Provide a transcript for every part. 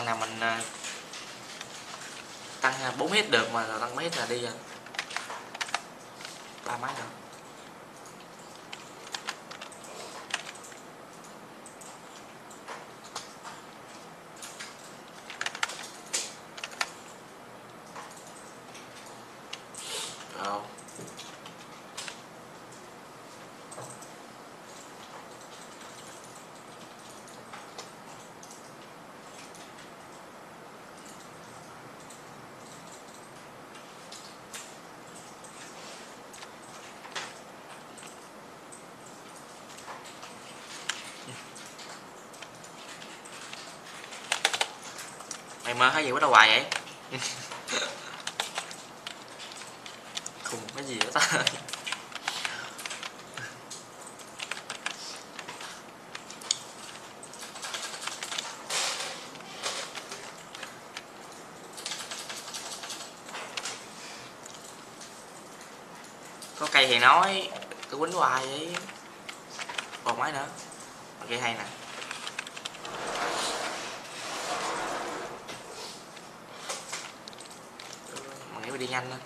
lần nào mình à, tăng à, 4 hết được mà tăng mấy hit là đi rồi ba máy Rồi. Mơ thấy gì quá đâu hoài vậy? Khùng cái gì đó ta? Có cây thì nói cứ quýnh hoài vậy. Còn máy nữa? Ok hay nè mà nghĩ đi nhanh lên.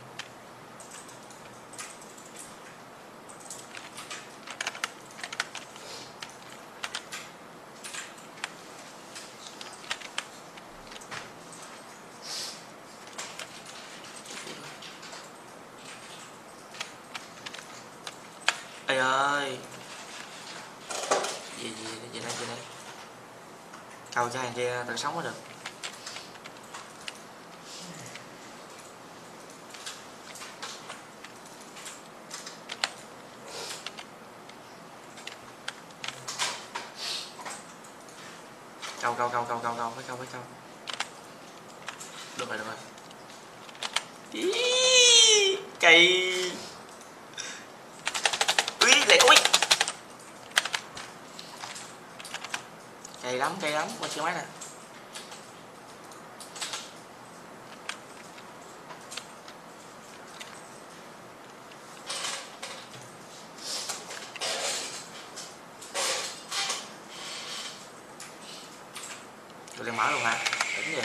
Ơi ơi. Gì gì gì đây gì đây? Cầu cho hàng kia tự sống mới được. Câu câu câu câu câu câu phải câu phải câu được rồi được rồi. Ý, cây Úi, lại ui. Cây lắm, cây lắm, qua chiếc máy nè. Mở luôn hả? Đỉnh vậy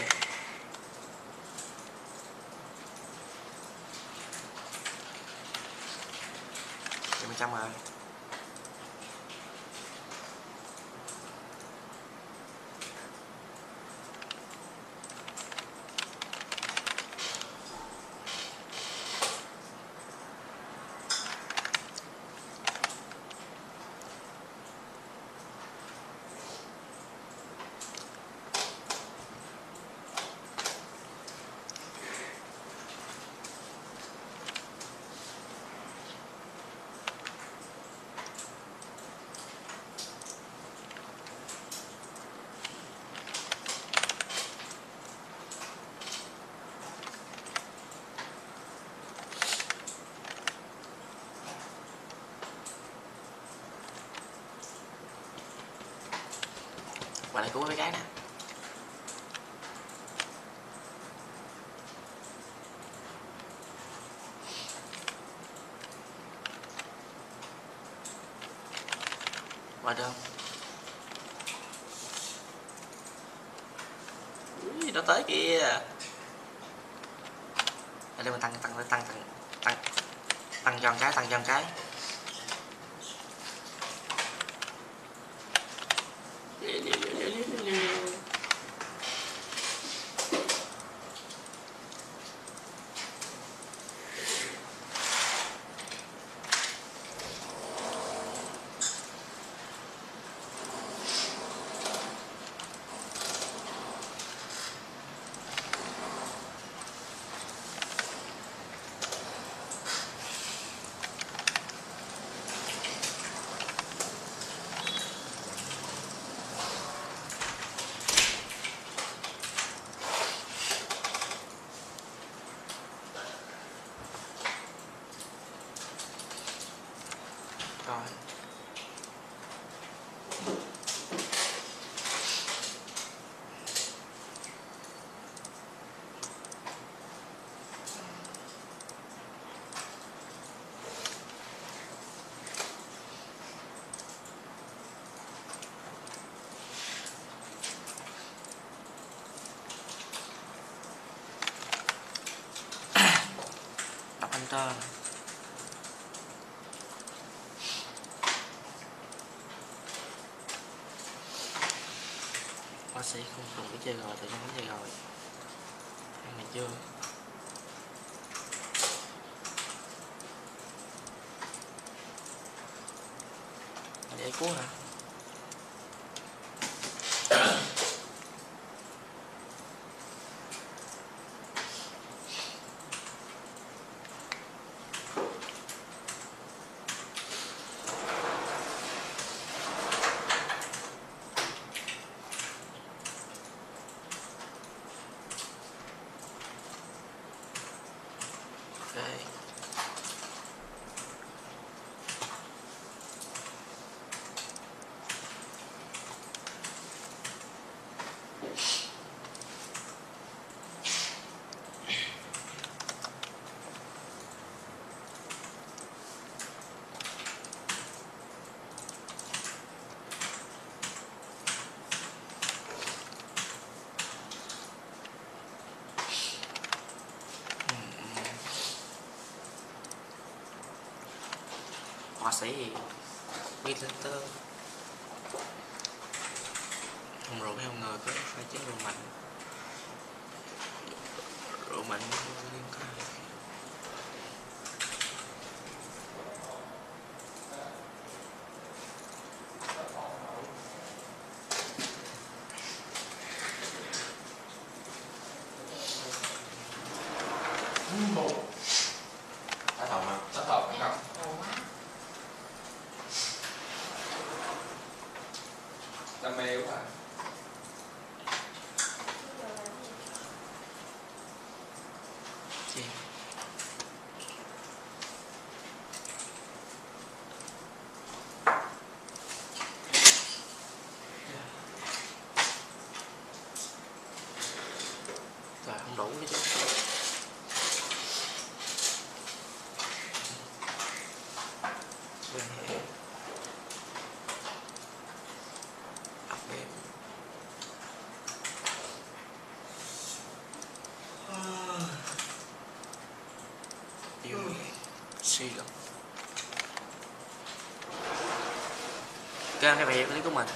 mình trăm rồi Mà lại của mấy cái nè. Mà đâu? Ui, nó tới kìa. Ở đây mình tăng tăng tăng tăng tăng tăng cho cái tăng cho cái. Cái enter bác sĩ không dùng cái chơi rồi tự nhiên cái chơi rồi ăn này chưa? Để cứu hả? Họa sĩ biết lên tơ. Không rượu heo ngờ có phải chén rượu mạnh. Rượu mạnh. Không đủ cái chứ. Yêu suy luận. Anh các bạn clip của mình